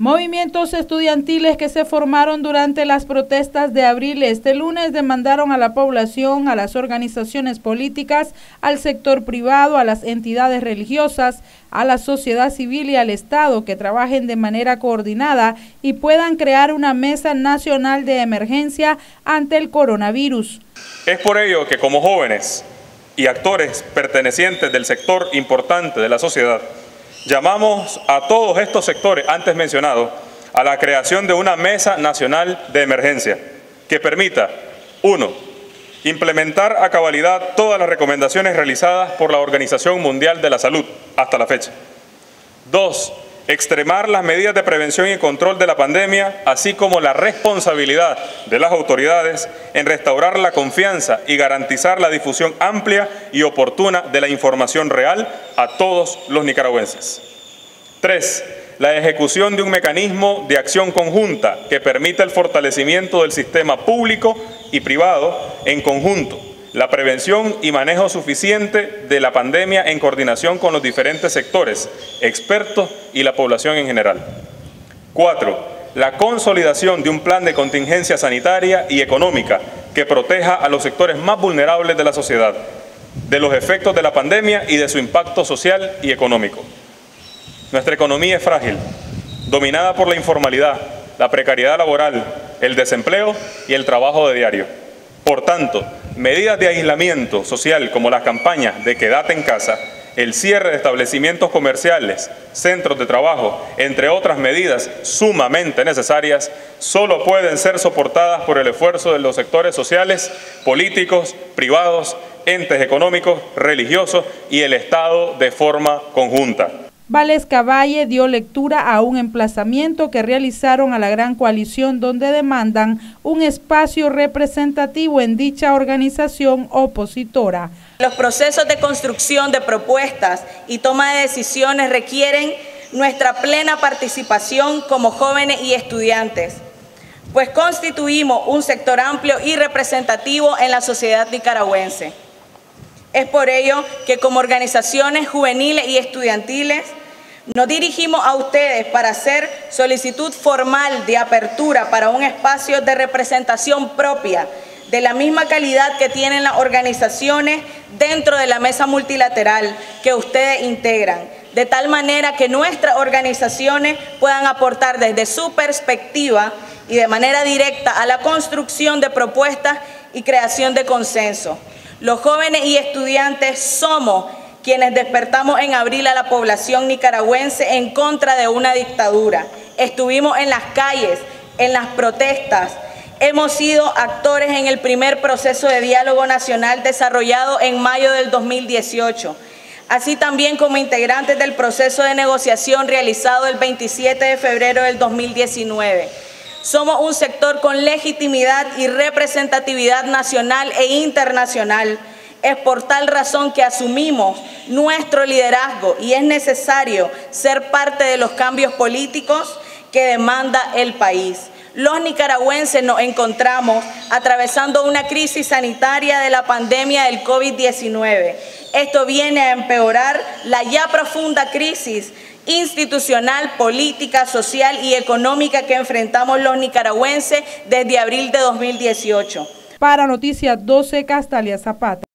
Movimientos estudiantiles que se formaron durante las protestas de abril este lunes demandaron a la población, a las organizaciones políticas, al sector privado, a las entidades religiosas, a la sociedad civil y al Estado que trabajen de manera coordinada y puedan crear una mesa nacional de emergencia ante el coronavirus. Es por ello que como jóvenes y actores pertenecientes del sector importante de la sociedad, Llamamos a todos estos sectores antes mencionados a la creación de una mesa nacional de emergencia que permita, uno, implementar a cabalidad todas las recomendaciones realizadas por la Organización Mundial de la Salud hasta la fecha. Dos, extremar las medidas de prevención y control de la pandemia, así como la responsabilidad de las autoridades en restaurar la confianza y garantizar la difusión amplia y oportuna de la información real a todos los nicaragüenses. Tres, la ejecución de un mecanismo de acción conjunta que permita el fortalecimiento del sistema público y privado en conjunto la prevención y manejo suficiente de la pandemia en coordinación con los diferentes sectores, expertos y la población en general. Cuatro, la consolidación de un plan de contingencia sanitaria y económica que proteja a los sectores más vulnerables de la sociedad, de los efectos de la pandemia y de su impacto social y económico. Nuestra economía es frágil, dominada por la informalidad, la precariedad laboral, el desempleo y el trabajo de diario. Por tanto, medidas de aislamiento social como las campañas de quédate en casa, el cierre de establecimientos comerciales, centros de trabajo, entre otras medidas sumamente necesarias, solo pueden ser soportadas por el esfuerzo de los sectores sociales, políticos, privados, entes económicos, religiosos y el Estado de forma conjunta. Vales Caballe dio lectura a un emplazamiento que realizaron a la Gran Coalición donde demandan un espacio representativo en dicha organización opositora. Los procesos de construcción de propuestas y toma de decisiones requieren nuestra plena participación como jóvenes y estudiantes, pues constituimos un sector amplio y representativo en la sociedad nicaragüense. Es por ello que como organizaciones juveniles y estudiantiles nos dirigimos a ustedes para hacer solicitud formal de apertura para un espacio de representación propia de la misma calidad que tienen las organizaciones dentro de la mesa multilateral que ustedes integran, de tal manera que nuestras organizaciones puedan aportar desde su perspectiva y de manera directa a la construcción de propuestas y creación de consenso. Los jóvenes y estudiantes somos quienes despertamos en abril a la población nicaragüense en contra de una dictadura. Estuvimos en las calles, en las protestas. Hemos sido actores en el primer proceso de diálogo nacional desarrollado en mayo del 2018, así también como integrantes del proceso de negociación realizado el 27 de febrero del 2019. Somos un sector con legitimidad y representatividad nacional e internacional es por tal razón que asumimos nuestro liderazgo y es necesario ser parte de los cambios políticos que demanda el país. Los nicaragüenses nos encontramos atravesando una crisis sanitaria de la pandemia del COVID-19. Esto viene a empeorar la ya profunda crisis institucional, política, social y económica que enfrentamos los nicaragüenses desde abril de 2018. Para Noticias 12, Castalia Zapata.